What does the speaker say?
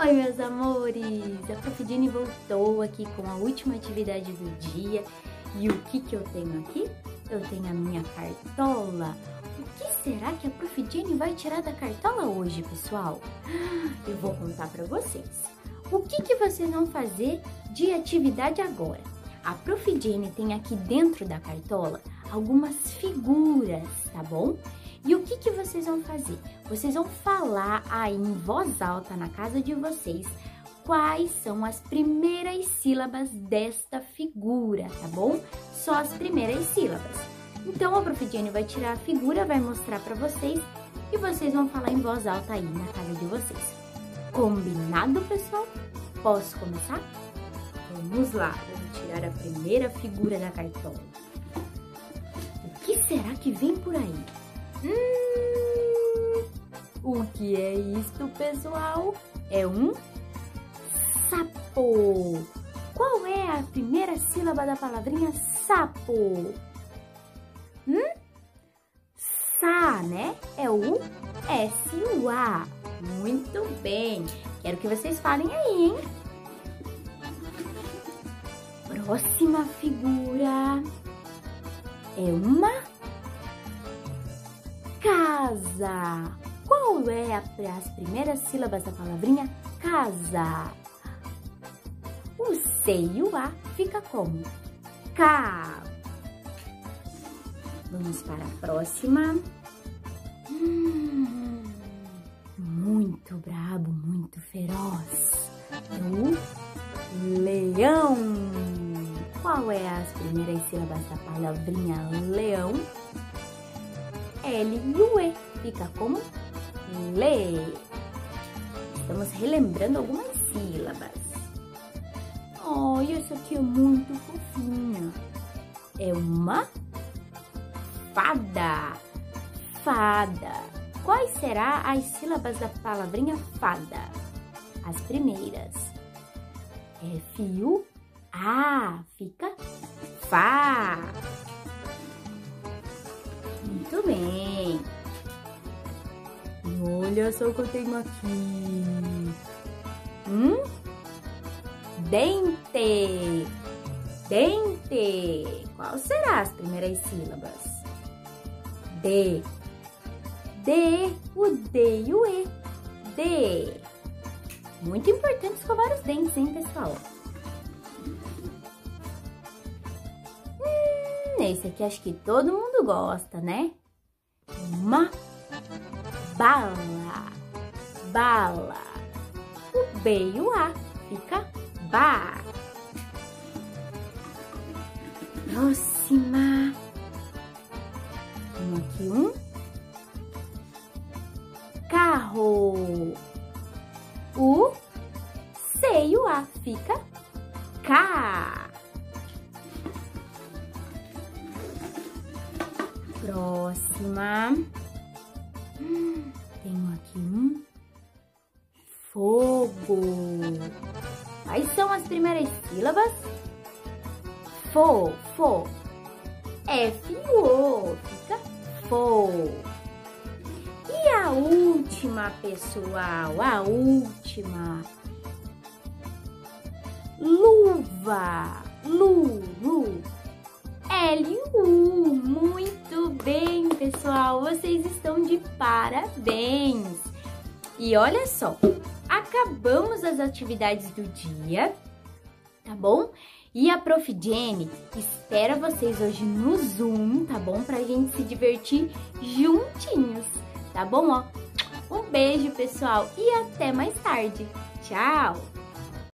Oi, meus amores! A Prof. Jenny voltou aqui com a última atividade do dia. E o que que eu tenho aqui? Eu tenho a minha cartola. O que será que a Prof. Jenny vai tirar da cartola hoje, pessoal? Eu vou contar para vocês. O que que vocês vão fazer de atividade agora? A Prof. Jenny tem aqui dentro da cartola algumas figuras, tá bom? E o que, que vocês vão fazer? Vocês vão falar aí em voz alta na casa de vocês quais são as primeiras sílabas desta figura, tá bom? Só as primeiras sílabas. Então a Prof. Jenny vai tirar a figura, vai mostrar para vocês e vocês vão falar em voz alta aí na casa de vocês. Combinado, pessoal? Posso começar? Vamos lá, vamos tirar a primeira figura da cartola. O que será que vem por aí? Hum, o que é isto, pessoal? É um sapo. Qual é a primeira sílaba da palavrinha sapo? Hum? Sa, né? É o S-U-A. Muito bem. Quero que vocês falem aí, hein? Próxima figura é uma casa. Qual é a, as primeiras sílabas da palavrinha casa? O C e o A fica como? K. Vamos para a próxima. Hum, muito brabo, muito feroz. O leão. Qual é as primeiras sílabas da palavrinha leão? L e o E. Fica como lê. Estamos relembrando algumas sílabas. Oh, essa aqui é muito fofinha. É uma fada. Fada. Quais serão as sílabas da palavrinha fada? As primeiras. F, U, A. Fica Fá. Muito bem. Olha só o que eu tenho aqui. Hum? Dente. Dente. Qual será as primeiras sílabas? D. D. O D e o E. D. Muito importante escovar os dentes, hein, pessoal? Esse aqui acho que todo mundo gosta, né? Uma bala. Bala. O B e o A fica ba. Próxima. Tem aqui um carro. O C e o A fica K. Próxima. Tenho aqui um fogo. Quais são as primeiras sílabas? Fo, fo. F, O. Fica fo. E a última, pessoal? A última. Luva. Lu, lu. L-U. Muito bem, Vocês estão de parabéns. E olha só, acabamos as atividades do dia, tá bom? E a Prof. Jenny espera vocês hoje no Zoom, tá bom? Pra gente se divertir juntinhos, tá bom? Ó, um beijo, pessoal, e até mais tarde. Tchau!